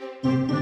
Música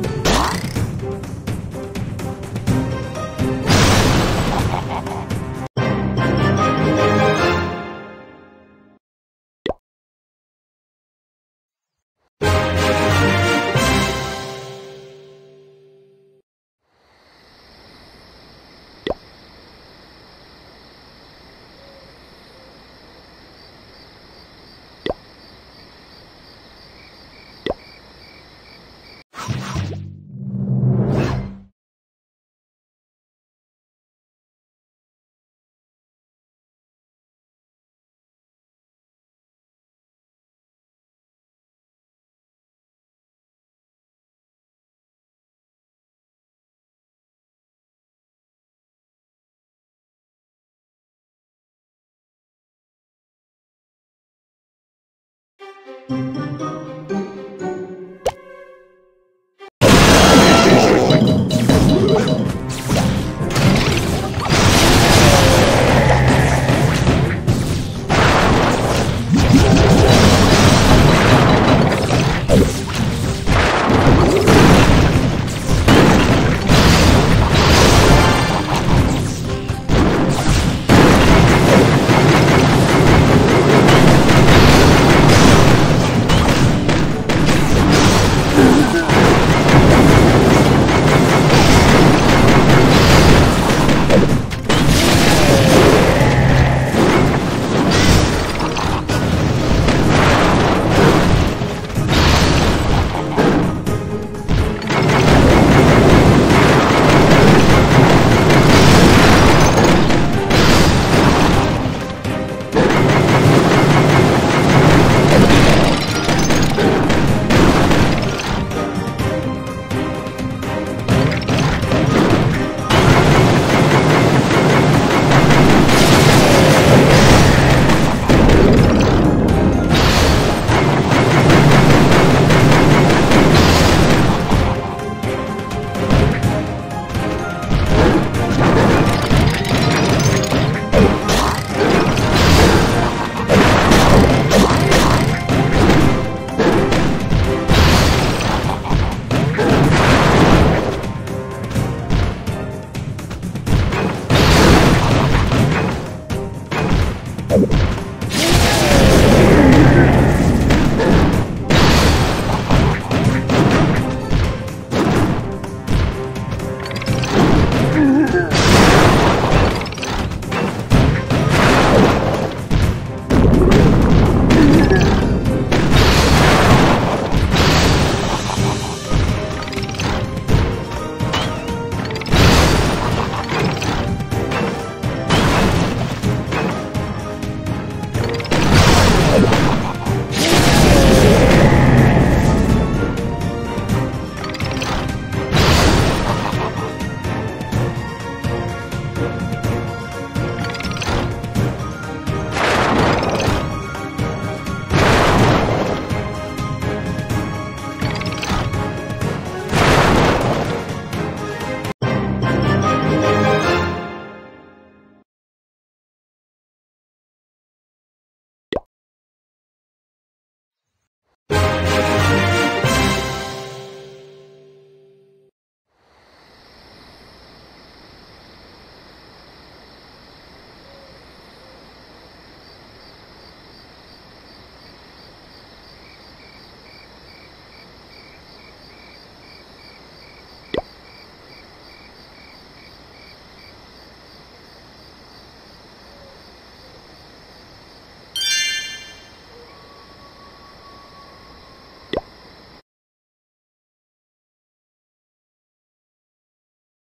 thank